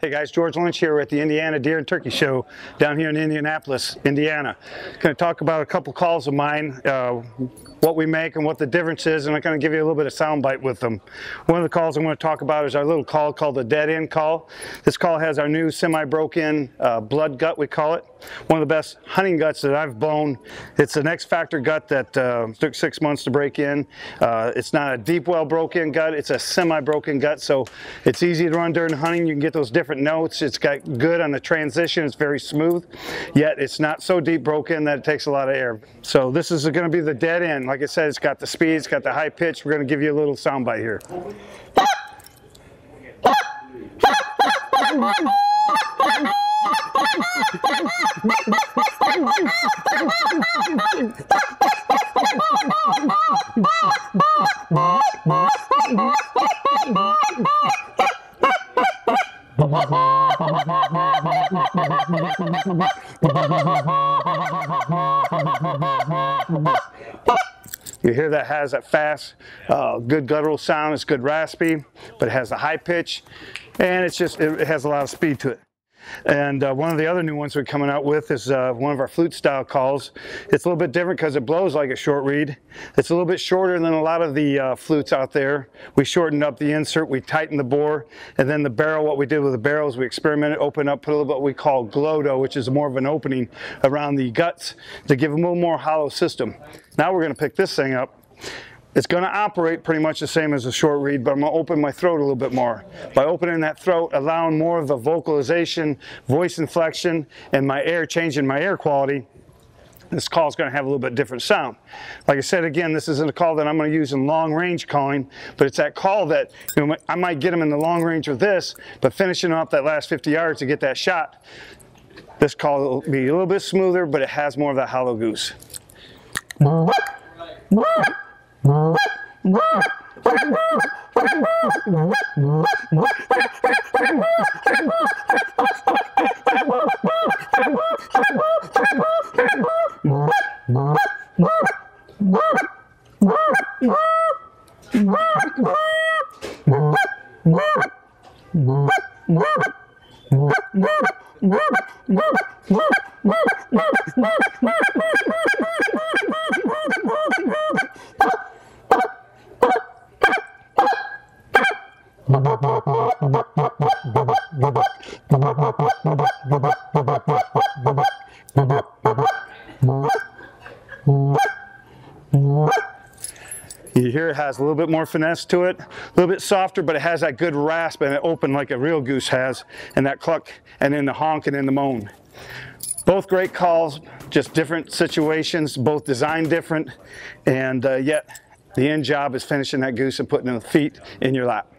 Hey guys, George Lynch here at the Indiana Deer and Turkey Show down here in Indianapolis, Indiana. Going to talk about a couple calls of mine, uh, what we make and what the difference is, and I'm going to give you a little bit of soundbite with them. One of the calls I'm going to talk about is our little call called the dead end call. This call has our new semi-broken uh, blood gut, we call it. One of the best hunting guts that I've blown. It's an X-Factor gut that uh, took six months to break in. Uh, it's not a deep well broken gut, it's a semi-broken gut, so it's easy to run during hunting. You can get those different notes. It's got good on the transition. It's very smooth, yet it's not so deep broken that it takes a lot of air. So this is going to be the dead end. Like I said, it's got the speed, it's got the high pitch. We're going to give you a little sound bite here. You hear that has that fast, uh, good guttural sound. It's good raspy, but it has a high pitch, and it's just it, has a lot of speed to it. And uh, one of the other new ones we're coming out with is uh, one of our flute style calls. It's a little bit different because it blows like a short reed. It's a little bit shorter than a lot of the uh, flutes out there. We shortened up the insert, we tightened the bore, and then the barrel, what we did with the barrels, we experimented, opened up, put a little bit what we call glodo, which is more of an opening around the guts to give a little more hollow system. Now we're going to pick this thing up it's going to operate pretty much the same as a short reed, but I'm going to open my throat a little bit more. By opening that throat, allowing more of the vocalization, voice inflection, and my air, changing my air quality, this call is going to have a little bit different sound. Like I said, again, this isn't a call that I'm going to use in long range calling, but it's that call that you know, I might get them in the long range with this, but finishing off that last 50 yards to get that shot, this call will be a little bit smoother, but it has more of that hollow goose. What? You hear it has a little bit more finesse to it, a little bit softer, but it has that good rasp and it open like a real goose has, and that cluck, and then the honk and then the moan. Both great calls, just different situations, both designed different, and uh, yet the end job is finishing that goose and putting the feet in your lap.